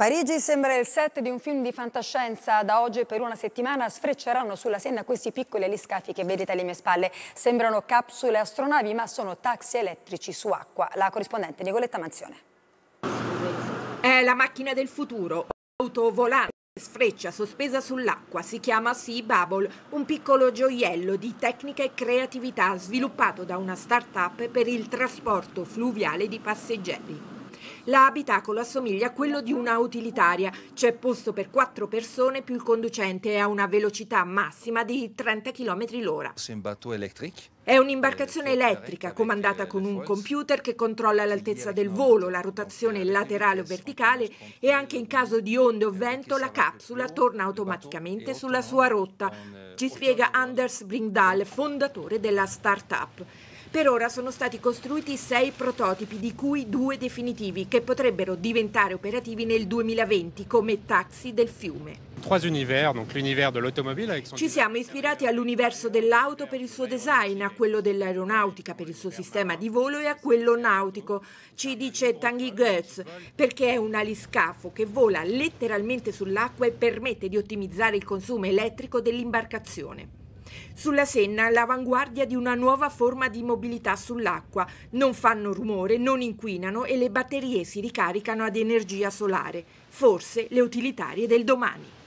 Parigi sembra il set di un film di fantascienza. Da oggi per una settimana sfrecceranno sulla Senna questi piccoli aliscafi che vedete alle mie spalle. Sembrano capsule astronavi, ma sono taxi elettrici su acqua. La corrispondente Nicoletta Manzione. È la macchina del futuro, auto volante. Sfreccia sospesa sull'acqua, si chiama Sea Bubble, un piccolo gioiello di tecnica e creatività sviluppato da una start-up per il trasporto fluviale di passeggeri. L'abitacolo assomiglia a quello di una utilitaria, c'è posto per quattro persone più il conducente e ha una velocità massima di 30 km l'ora. È un'imbarcazione elettrica comandata con un computer che controlla l'altezza del volo, la rotazione laterale o verticale e anche in caso di onde o vento la capsula torna automaticamente sulla sua rotta, ci spiega Anders Bringdahl, fondatore della start-up. Per ora sono stati costruiti sei prototipi, di cui due definitivi, che potrebbero diventare operativi nel 2020 come taxi del fiume. Ci siamo ispirati all'universo dell'auto per il suo design, a quello dell'aeronautica per il suo sistema di volo e a quello nautico, ci dice Tanguy Goetz, perché è un aliscafo che vola letteralmente sull'acqua e permette di ottimizzare il consumo elettrico dell'imbarcazione. Sulla Senna l'avanguardia di una nuova forma di mobilità sull'acqua. Non fanno rumore, non inquinano e le batterie si ricaricano ad energia solare. Forse le utilitarie del domani.